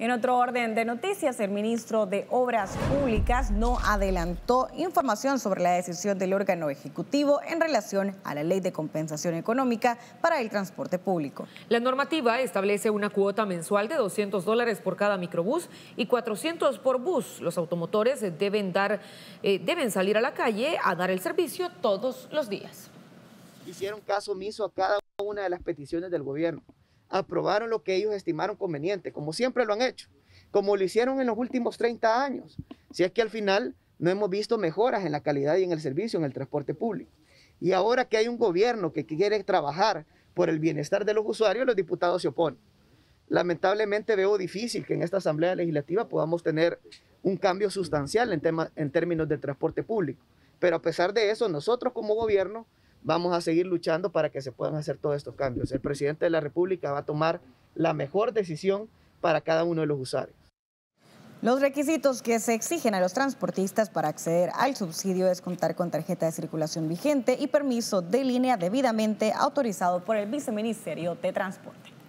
En otro orden de noticias, el ministro de Obras Públicas no adelantó información sobre la decisión del órgano ejecutivo en relación a la ley de compensación económica para el transporte público. La normativa establece una cuota mensual de 200 dólares por cada microbús y 400 por bus. Los automotores deben, dar, eh, deben salir a la calle a dar el servicio todos los días. Hicieron caso omiso a cada una de las peticiones del gobierno aprobaron lo que ellos estimaron conveniente, como siempre lo han hecho, como lo hicieron en los últimos 30 años. Si es que al final no hemos visto mejoras en la calidad y en el servicio, en el transporte público. Y ahora que hay un gobierno que quiere trabajar por el bienestar de los usuarios, los diputados se oponen. Lamentablemente veo difícil que en esta Asamblea Legislativa podamos tener un cambio sustancial en, tema, en términos de transporte público. Pero a pesar de eso, nosotros como gobierno vamos a seguir luchando para que se puedan hacer todos estos cambios. El presidente de la República va a tomar la mejor decisión para cada uno de los usuarios. Los requisitos que se exigen a los transportistas para acceder al subsidio es contar con tarjeta de circulación vigente y permiso de línea debidamente autorizado por el Viceministerio de Transporte.